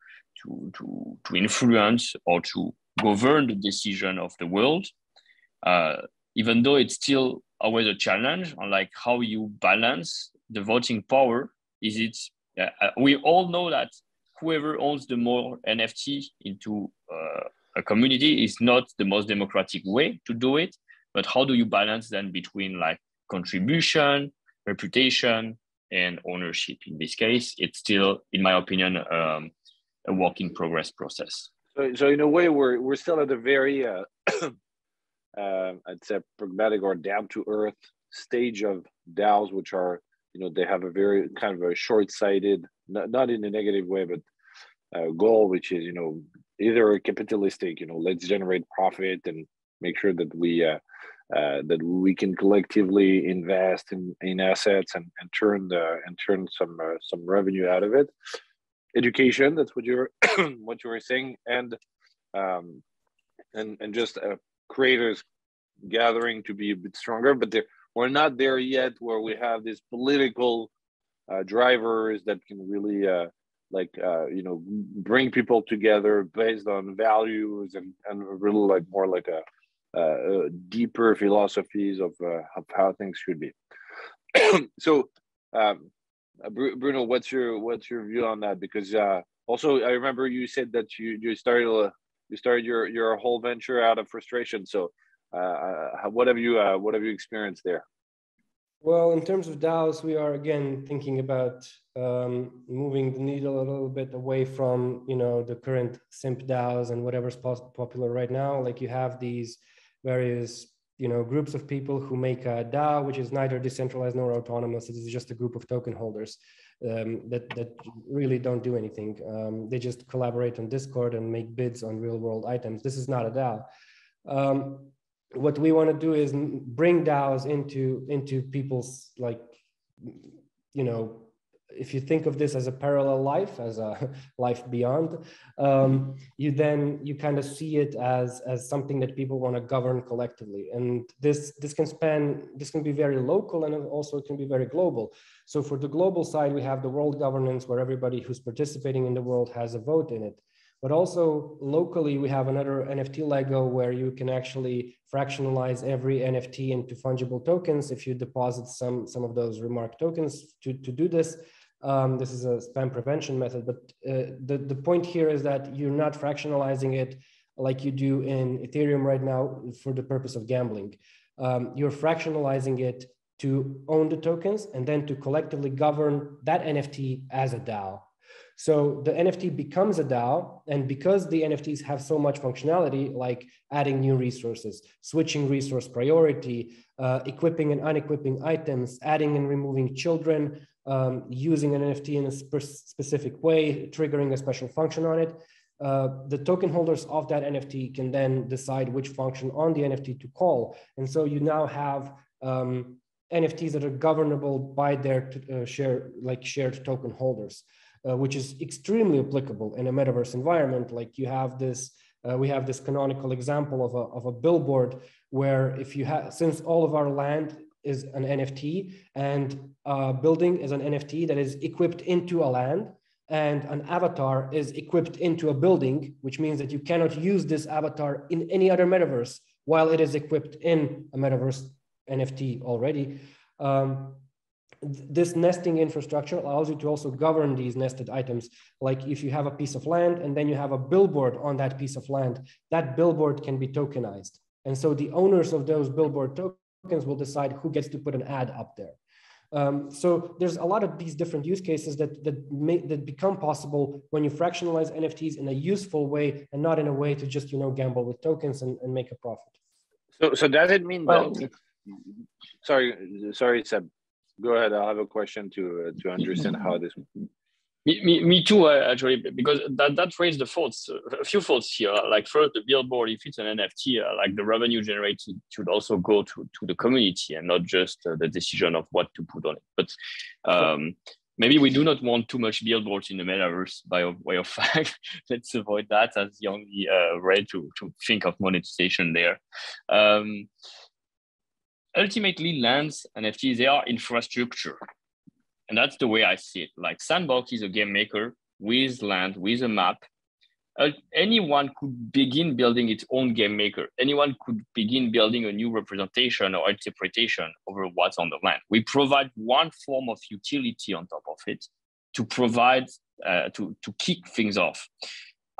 S4: to, to, to influence or to govern the decision of the world. Uh, even though it's still always a challenge on like how you balance the voting power. Is it uh, we all know that whoever owns the more NFT into uh, a community is not the most democratic way to do it. But how do you balance then between like contribution, reputation, and ownership? In this case, it's still, in my opinion, um, a work in progress process.
S1: So, so in a way, we're we're still at a very, uh, uh, I'd say, pragmatic or down to earth stage of DAOs, which are you know they have a very kind of a short-sighted not, not in a negative way but uh, goal which is you know either a capitalistic you know let's generate profit and make sure that we uh, uh, that we can collectively invest in, in assets and, and turn the and turn some uh, some revenue out of it. Education that's what you're what you were saying and um and and just uh, creators gathering to be a bit stronger but we're not there yet where we have these political uh, drivers that can really uh, like uh, you know bring people together based on values and and really like more like a, a deeper philosophies of, uh, of how things should be. so, um, Bruno, what's your what's your view on that? Because uh, also I remember you said that you you started you started your your whole venture out of frustration. So uh, uh, what have you uh, what have you experienced there?
S2: Well, in terms of DAOs, we are again thinking about um, moving the needle a little bit away from you know the current simp DAOs and whatever's popular right now. Like you have these various you know groups of people who make a DAO, which is neither decentralized nor autonomous. It is just a group of token holders um, that that really don't do anything. Um, they just collaborate on Discord and make bids on real world items. This is not a DAO. Um, what we want to do is bring DAOs into into people's like you know if you think of this as a parallel life as a life beyond um, you then you kind of see it as as something that people want to govern collectively. And this this can span this can be very local and also it can be very global. So for the global side we have the world governance where everybody who's participating in the world has a vote in it. But also locally, we have another NFT Lego where you can actually fractionalize every NFT into fungible tokens if you deposit some, some of those RMRK tokens to, to do this. Um, this is a spam prevention method, but uh, the, the point here is that you're not fractionalizing it like you do in Ethereum right now for the purpose of gambling. Um, you're fractionalizing it to own the tokens and then to collectively govern that NFT as a DAO. So the NFT becomes a DAO. And because the NFTs have so much functionality, like adding new resources, switching resource priority, uh, equipping and unequipping items, adding and removing children, um, using an NFT in a sp specific way, triggering a special function on it, uh, the token holders of that NFT can then decide which function on the NFT to call. And so you now have um, NFTs that are governable by their uh, share, like shared token holders uh, which is extremely applicable in a metaverse environment. Like you have this, uh, we have this canonical example of a, of a billboard where if you have, since all of our land is an NFT, and a building is an NFT that is equipped into a land, and an avatar is equipped into a building, which means that you cannot use this avatar in any other metaverse while it is equipped in a metaverse NFT already. Um, this nesting infrastructure allows you to also govern these nested items. Like if you have a piece of land and then you have a billboard on that piece of land, that billboard can be tokenized. And so the owners of those billboard tokens will decide who gets to put an ad up there. Um, so there's a lot of these different use cases that that make that become possible when you fractionalize NFTs in a useful way and not in a way to just you know gamble with tokens and, and make a profit.
S1: So so does it mean well, that? Sorry, sorry, Seb go ahead. I have a question to uh, to understand how this.
S4: Me, me, me too, uh, actually, because that, that raised the thoughts, uh, a few thoughts here. Like first, the billboard, if it's an NFT, uh, like the revenue generated should also go to, to the community and not just the decision of what to put on it. But um, maybe we do not want too much billboards in the metaverse by way of fact. Let's avoid that as the only uh, way to, to think of monetization there. Um, ultimately lands NFTs, they are infrastructure. And that's the way I see it. Like Sandbox is a game maker with land, with a map. Uh, anyone could begin building its own game maker. Anyone could begin building a new representation or interpretation over what's on the land. We provide one form of utility on top of it to provide, uh, to, to kick things off.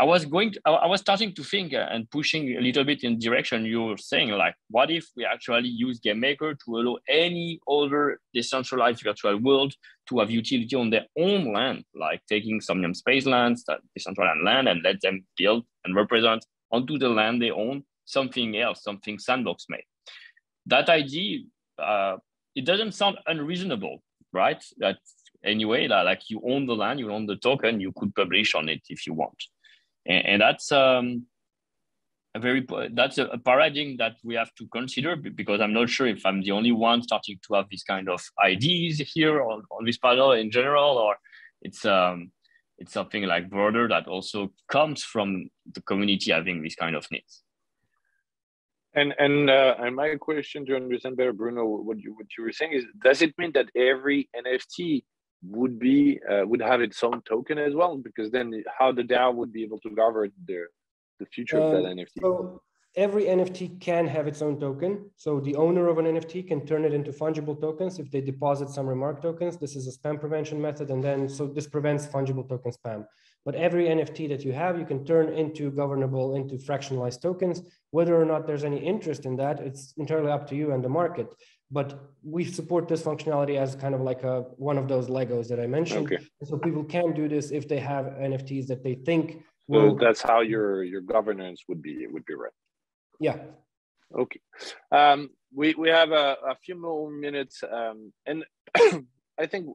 S4: I was going to, I was starting to think uh, and pushing a little bit in direction you were saying, like, what if we actually use GameMaker to allow any other decentralized virtual world to have utility on their own land, like taking some Space lands, decentralized land, and let them build and represent onto the land they own something else, something Sandbox made. That idea, uh, it doesn't sound unreasonable, right? That anyway, that like you own the land, you own the token, you could publish on it if you want and, and that's um, a very that's a, a, paradigm that we have to consider because I'm not sure if I'm the only one starting to have these kind of ideas here on, on this panel in general, or it's um, it's something like broader that also comes from the community having these kind of needs.
S1: And and uh, and my question to understand better, Bruno, what you what you were saying is, does it mean that every NFT would be uh, would have its own token as well because then how the DAO would be able to govern the the future of that um, NFT.
S2: So every NFT can have its own token. So the owner of an NFT can turn it into fungible tokens if they deposit some RMRK tokens. This is a spam prevention method, and then so this prevents fungible token spam. But every NFT that you have, you can turn into governable, into fractionalized tokens. Whether or not there's any interest in that, it's entirely up to you and the market but we support this functionality as kind of like a one of those Legos that I mentioned. Okay. So people can do this if they have NFTs that they think
S1: will. So that's how your your governance would be would be run.
S2: Yeah.
S1: Okay. Um, we we have a, a few more minutes, um, and I think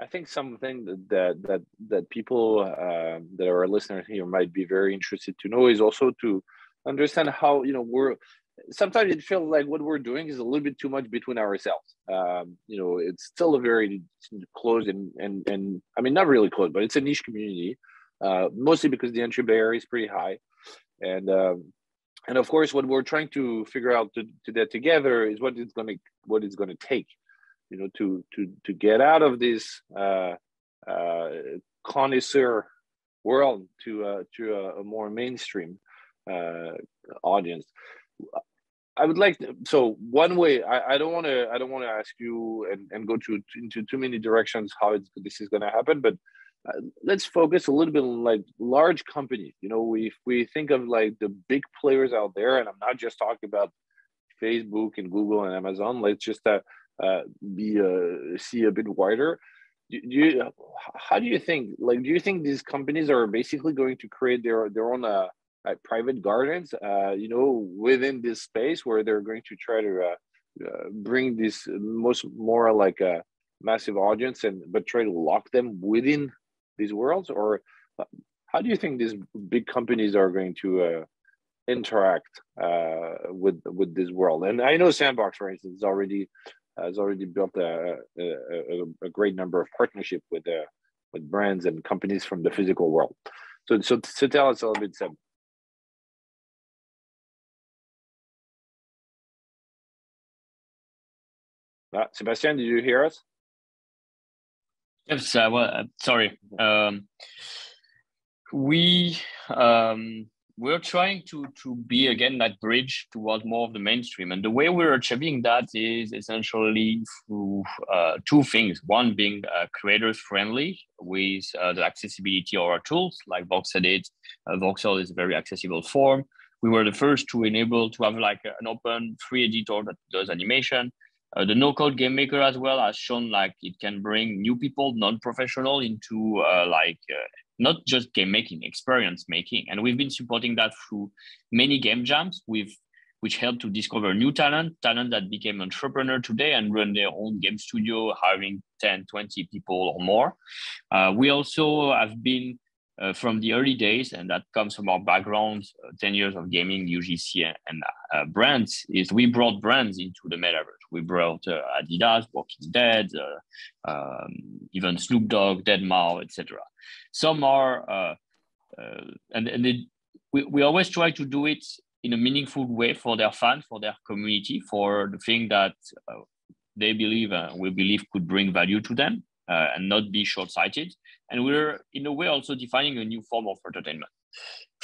S1: I think something that that that people uh, that are listeners here might be very interested to know is also to understand how you know we're sometimes it feels like what we're doing is a little bit too much between ourselves. Um, you know, it's still a very closed and and and I mean not really closed, but it's a niche community. Uh, mostly because the entry barrier is pretty high, and um, and of course, what we're trying to figure out to, to get together is what it's going to what it's going to take, you know, to to to get out of this uh, uh, connoisseur world to uh, to a, a more mainstream uh, audience. I would like to, so one way I, I don't want to I don't want to ask you and, and go to into too many directions how this is going to happen, but uh, let's focus a little bit on like large companies. You know, we we think of like the big players out there, and I'm not just talking about Facebook and Google and Amazon. Let's just uh, uh, be uh, see a bit wider. Do, do you, how do you think? Like, do you think these companies are basically going to create their their own uh, private gardens, uh, you know, within this space where they're going to try to uh, uh, bring this most more like a massive audience and but try to lock them within these worlds? Or uh, how do you think these big companies are going to uh, interact uh, with with this world? And i know sandbox for instance already has already built a, a, a, great number of partnership with uh, with brands and companies from the physical world. So so, so tell us a little bit Seb. Uh, Sebastien, did you hear us?
S4: Yes, uh, well, uh, sorry. Um, we um, we're trying to to be again that bridge towards more of the mainstream, and the way we're achieving that is essentially through uh, two things. One being uh, creators friendly with uh, the accessibility of our tools, like VoxEdit. Uh, Voxel is a very accessible form. We were the first to enable to have like an open free editor that does animation. Uh, the no-code game maker as well has shown like it can bring new people, non-professional, into uh, like uh, not just game making, experience making, and we've been supporting that through many game jams. Which helped to discover new talent, talent that became entrepreneur today and run their own game studio, hiring 10, 20 people or more. Uh, we also have been uh, from the early days, and that comes from our background, uh, 10 years of gaming, UGC, and uh, brands, is we brought brands into the metaverse. We brought uh, Adidas, Walking Dead, uh, um, even Snoop Dogg, Deadmau5, etc. Some are, uh, and, and it, we, we always try to do it in a meaningful way for their fans, for their community, for the thing that they believe, we believe could bring value to them and not be short-sighted and we're, in a way, also defining a new form of entertainment.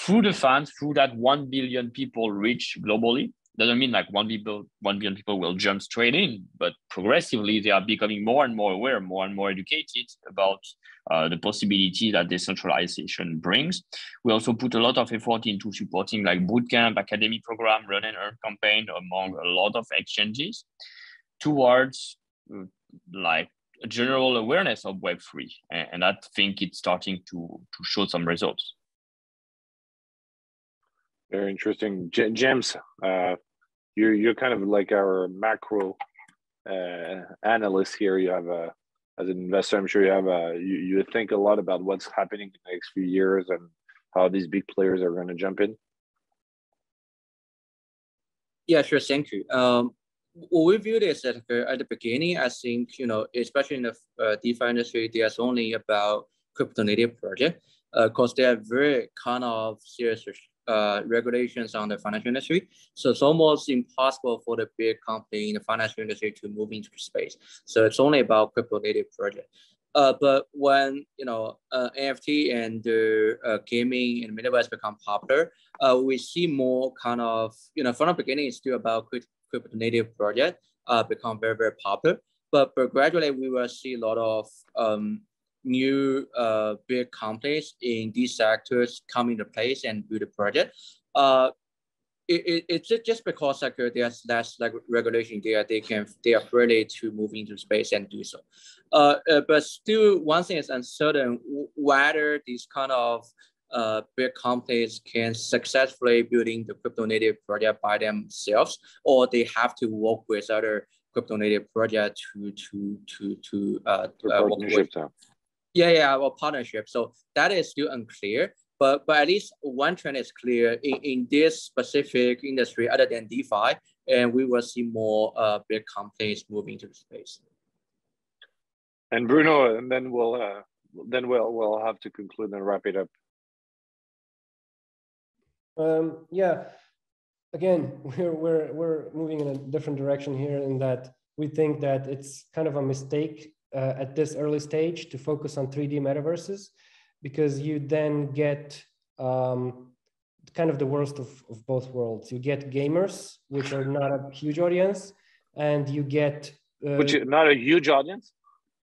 S4: Through the fans, through that 1 billion people reach globally, doesn't mean like 1 billion, 1 billion people will jump straight in, but progressively they are becoming more and more aware, more and more educated about uh, the possibility that decentralization brings. We also put a lot of effort into supporting like bootcamp, academy program, run and earn campaign among a lot of exchanges towards uh, like a general awareness of Web3. And, and I think it's starting to, to show some results.
S1: Very interesting. J- James, uh, you're, you're kind of like our macro uh, analyst here. You have a, as an investor, I'm sure you have a, you, you think a lot about what's happening in the next few years and how these big players are going to jump in.
S3: Yeah, sure. Thank you. Um, we view this at, at the beginning, I think, you know, especially in the uh, DeFi industry, there's only about crypto native project because uh, they are very kind of serious uh, regulations on the financial industry. So it's almost impossible for the big company in the financial industry to move into space. So it's only about crypto native project. Uh, but when you know uh, NFT and uh, gaming and metaverse become popular, uh, we see more kind of you know from the beginning it's still about crypto native project uh, become very, very popular. But, but gradually we will see a lot of um, new uh, big companies in these sectors come into place and build a project. Uh, it, it, it's just because like there's less like regulation there, they can they are ready to move into space and do so. Uh, uh, but still, one thing is uncertain whether these kind of uh, big companies can successfully building the crypto native project by themselves, or they have to work with other crypto native project to to to to uh, uh work with. Yeah, yeah, well, partnership. So that is still unclear. But, but at least one trend is clear in, in this specific industry other than DeFi, and we will see more uh, big companies moving to the space.
S1: And Bruno, and then we'll uh, then we'll we'll have to conclude and wrap it up.
S2: Um, yeah, again, we're, we're, we're moving in a different direction here in that we think that it's kind of a mistake uh, at this early stage to focus on 3D metaverses because you then get um, kind of the worst of, of both worlds. You get gamers, which are not a huge audience, and you get
S1: uh, which not a huge audience.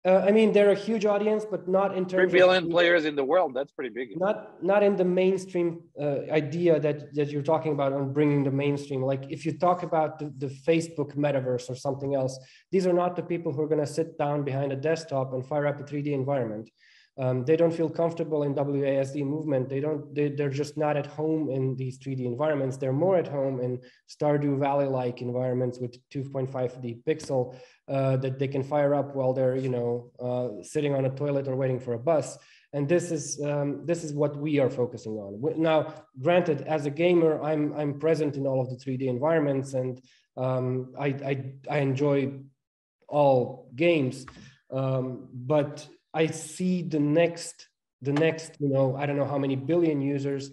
S2: Uh, I mean, they're a huge audience, but not in terms.
S1: Three billion of, players in the world. That's pretty big.
S2: Not not in the mainstream uh, idea that that you're talking about on bringing the mainstream. Like if you talk about the, the Facebook metaverse or something else, these are not the people who are going to sit down behind a desktop and fire up a 3D environment. Um, they don't feel comfortable in WASD movement. They don't. They, they're just not at home in these 3D environments. They're more at home in Stardew Valley-like environments with 2.5D pixel uh, that they can fire up while they're, you know, uh, sitting on a toilet or waiting for a bus. And this is um, this is what we are focusing on. Now, granted, as a gamer, I'm I'm present in all of the 3D environments, and um, I, I I enjoy all games, um, but I see the next, the next, you know, I don't know how many billion users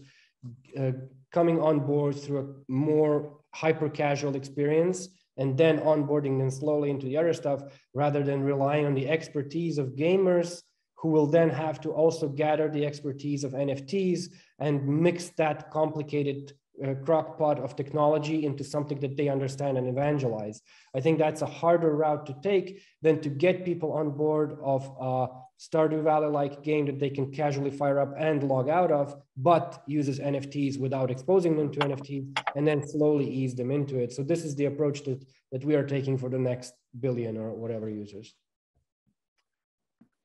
S2: uh, coming on board through a more hyper casual experience and then onboarding them slowly into the other stuff rather than relying on the expertise of gamers who will then have to also gather the expertise of NFTs and mix that complicated uh, crockpot of technology into something that they understand and evangelize. I think that's a harder route to take than to get people on board of a Stardew Valley like game that they can casually fire up and log out of, but uses NFTs without exposing them to NFTs and then slowly ease them into it. So this is the approach that, that we are taking for the next billion or whatever users.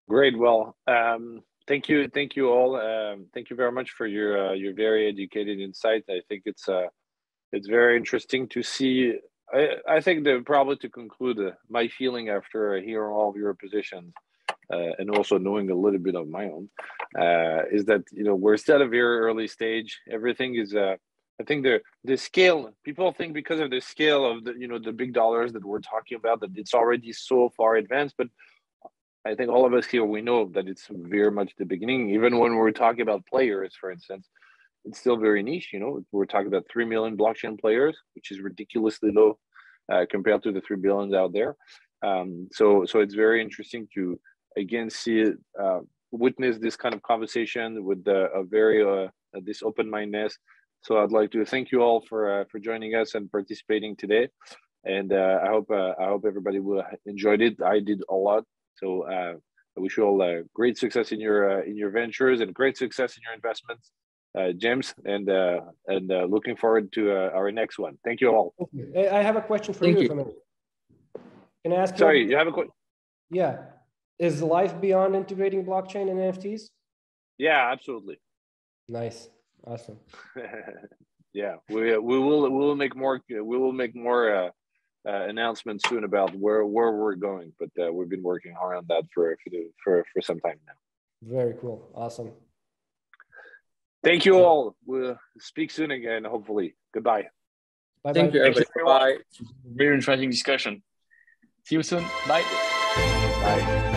S1: Great. Well, um, thank you, thank you all. Um, thank you very much for your uh, your very educated insight. I think it's uh, it's very interesting to see. I, I think that probably to conclude uh, my feeling after hearing all of your positions. Uh, and also knowing a little bit of my own, uh, is that you know we're still at a very early stage. Everything is, uh, I think the the scale. People think because of the scale of the you know the big dollars that we're talking about that it's already so far advanced. But I think all of us here we know that it's very much the beginning. Even when we're talking about players, for instance, it's still very niche. You know, we're talking about three million blockchain players, which is ridiculously low uh, compared to the three billions out there. Um, so, so it's very interesting to again see it, uh, witness this kind of conversation with the, a very uh, this open mindedness. So, I'd like to thank you all for uh, for joining us and participating today. And uh, I hope uh, I hope everybody will enjoyed it. I did a lot. So uh, I wish you all uh, great success in your uh, in your ventures and great success in your investments, uh, James. And uh, and uh, looking forward to uh, our next one. Thank you all.
S2: You. I have a question for
S3: Thank
S2: you.
S3: you.
S2: Can I ask?
S1: Sorry,
S2: you,
S1: you have a question?
S2: Yeah, is life beyond integrating blockchain and NFTs?
S1: Yeah, absolutely.
S2: Nice, awesome.
S1: yeah, we we will we will make more we will make more uh, uh, announcement soon about where where we're going. But uh, we've been working hard on that for for, the, for for some time now.
S2: Very cool. Awesome.
S1: Thank you all. We'll speak soon again, hopefully. Goodbye.
S2: Bye
S3: Thank you, everybody. Bye.
S4: Very interesting discussion. See you soon. Bye.
S1: Bye.